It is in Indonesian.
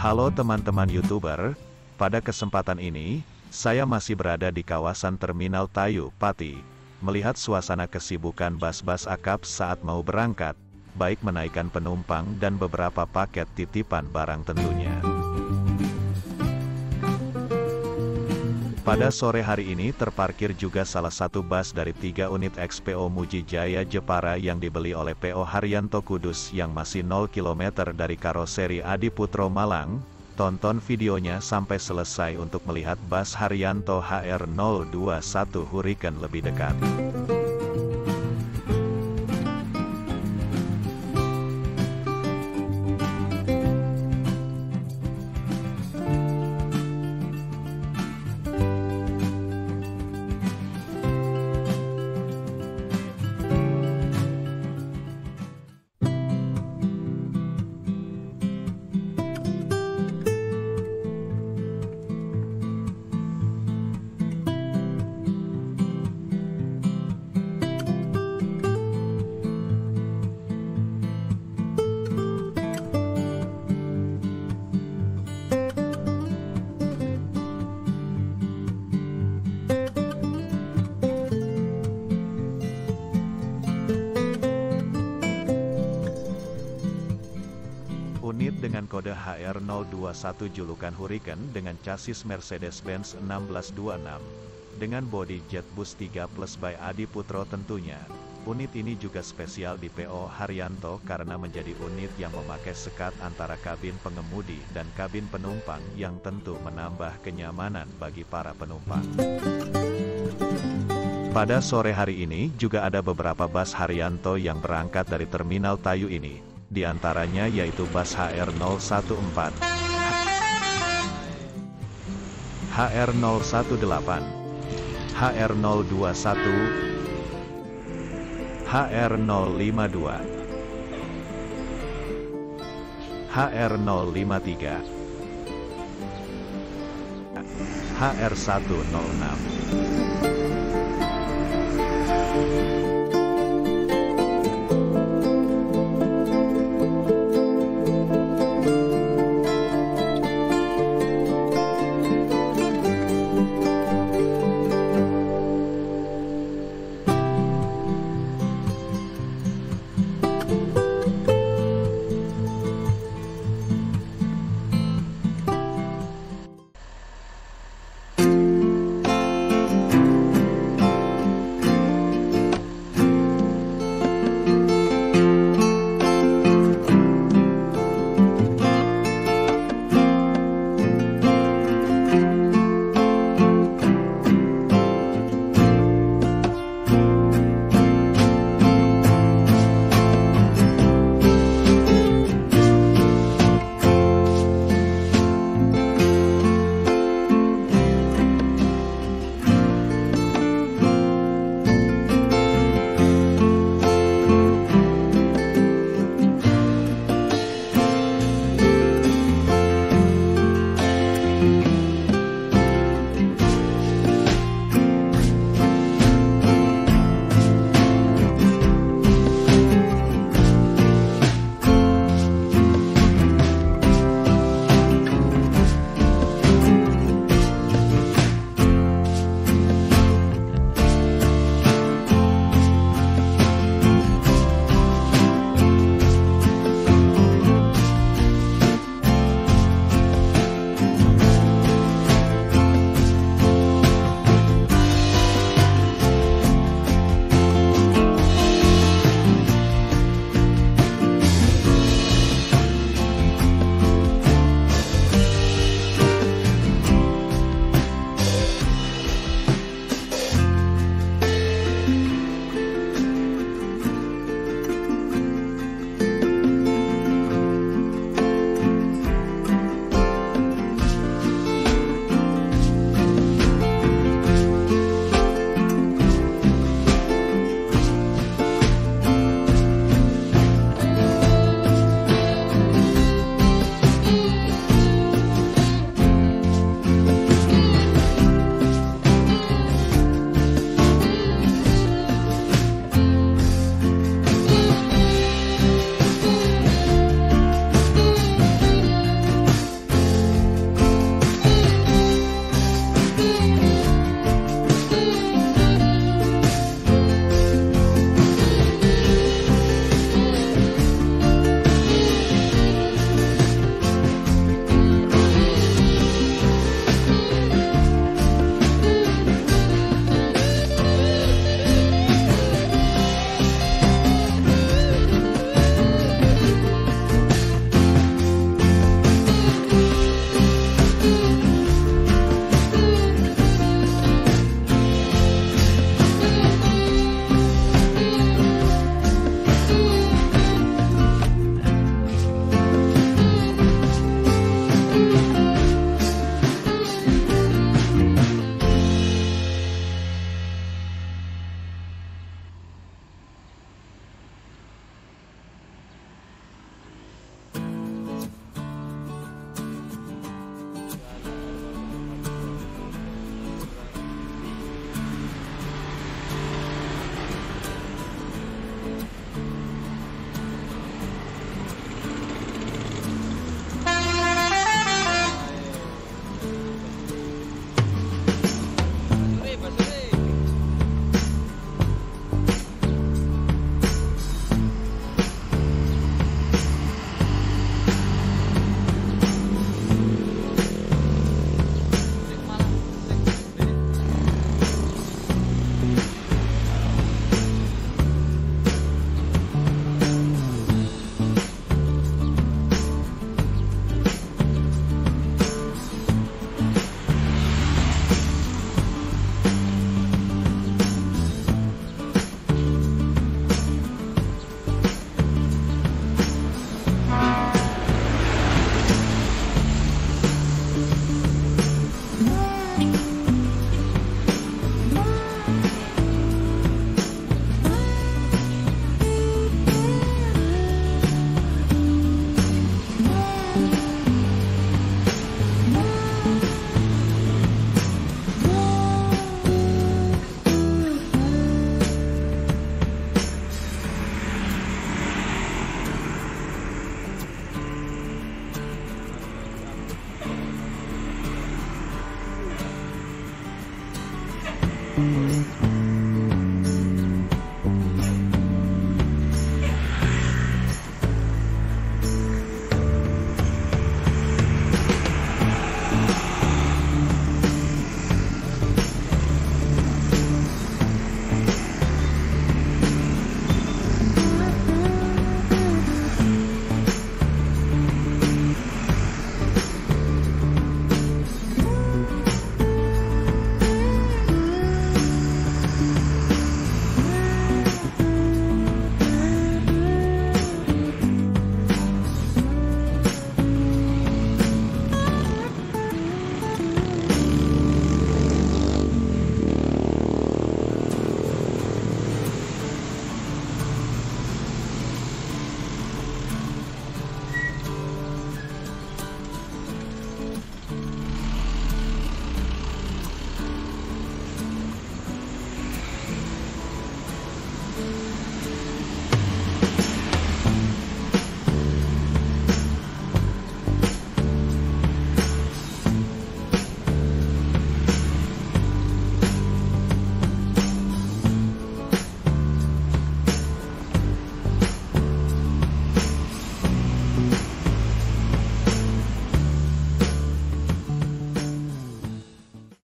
Halo teman-teman YouTuber, pada kesempatan ini, saya masih berada di kawasan Terminal Tayu, Pati, melihat suasana kesibukan bas-bas akap saat mau berangkat, baik menaikkan penumpang dan beberapa paket titipan barang tentunya. Pada sore hari ini terparkir juga salah satu bus dari tiga unit XPO Muji Jaya Jepara yang dibeli oleh PO Haryanto Kudus yang masih 0 km dari karoseri Adi Putro Malang. Tonton videonya sampai selesai untuk melihat bus Haryanto HR021 Hurricane lebih dekat. Dengan kode HR021 julukan Hurricane dengan chassis Mercedes-Benz 1626. Dengan bodi Jetbus 3 Plus by Adi Putro tentunya. Unit ini juga spesial di PO Haryanto karena menjadi unit yang memakai sekat antara kabin pengemudi dan kabin penumpang yang tentu menambah kenyamanan bagi para penumpang. Pada sore hari ini juga ada beberapa bus Haryanto yang berangkat dari Terminal Tayu ini, di antaranya yaitu bus HR014, HR018, HR021, HR052, HR053, HR106.